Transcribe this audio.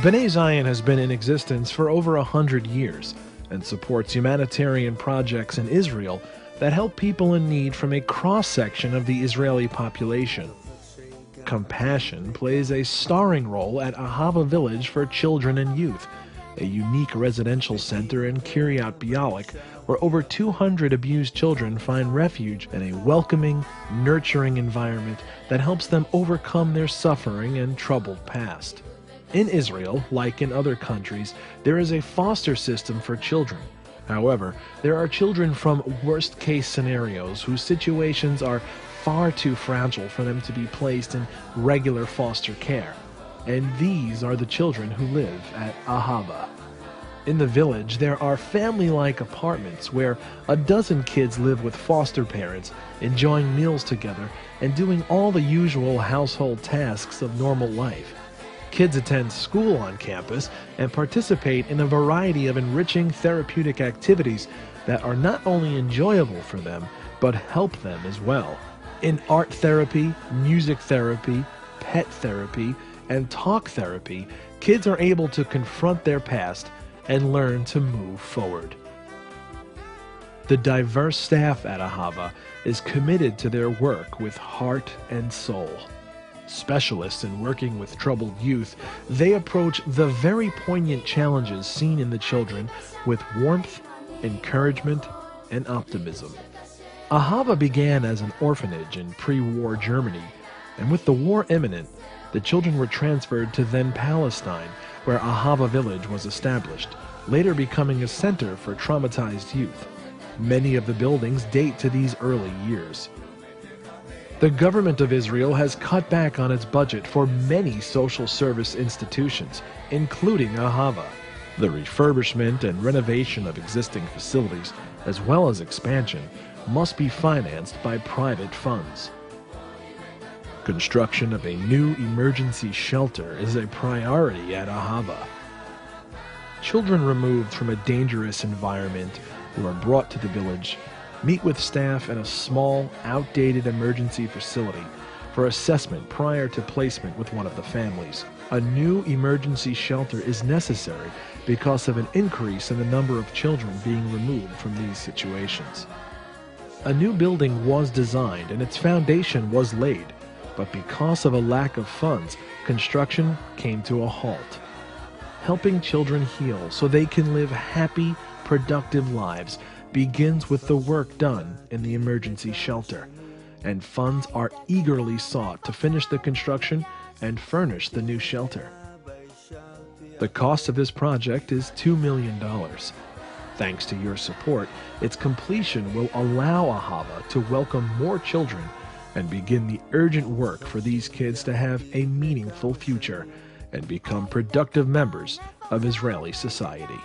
B'nai Zion has been in existence for over a hundred years and supports humanitarian projects in Israel that help people in need from a cross section of the Israeli population. Compassion plays a starring role at Ahava Village for Children and Youth, a unique residential center in Kiryat Bialik where over 200 abused children find refuge in a welcoming, nurturing environment that helps them overcome their suffering and troubled past. In Israel, like in other countries, there is a foster system for children. However, there are children from worst case scenarios whose situations are far too fragile for them to be placed in regular foster care. And these are the children who live at Ahava. In the village, there are family like apartments where a dozen kids live with foster parents, enjoying meals together and doing all the usual household tasks of normal life. Kids attend school on campus and participate in a variety of enriching therapeutic activities that are not only enjoyable for them, but help them as well. In art therapy, music therapy, pet therapy, and talk therapy, kids are able to confront their past and learn to move forward. The diverse staff at Ahava is committed to their work with heart and soul. Specialists in working with troubled youth, they approach the very poignant challenges seen in the children with warmth, encouragement, and optimism. Ahava began as an orphanage in pre war Germany, and with the war imminent, the children were transferred to then Palestine, where Ahava Village was established, later becoming a center for traumatized youth. Many of the buildings date to these early years. The government of Israel has cut back on its budget for many social service institutions, including Ahava. The refurbishment and renovation of existing facilities, as well as expansion, must be financed by private funds. Construction of a new emergency shelter is a priority at Ahava. Children removed from a dangerous environment who are brought to the village meet with staff in a small, outdated emergency facility for assessment prior to placement with one of the families. A new emergency shelter is necessary because of an increase in the number of children being removed from these situations. A new building was designed and its foundation was laid, but because of a lack of funds, construction came to a halt. Helping children heal so they can live happy, productive lives begins with the work done in the emergency shelter, and funds are eagerly sought to finish the construction and furnish the new shelter. The cost of this project is $2 million. Thanks to your support, its completion will allow Ahava to welcome more children and begin the urgent work for these kids to have a meaningful future and become productive members of Israeli society.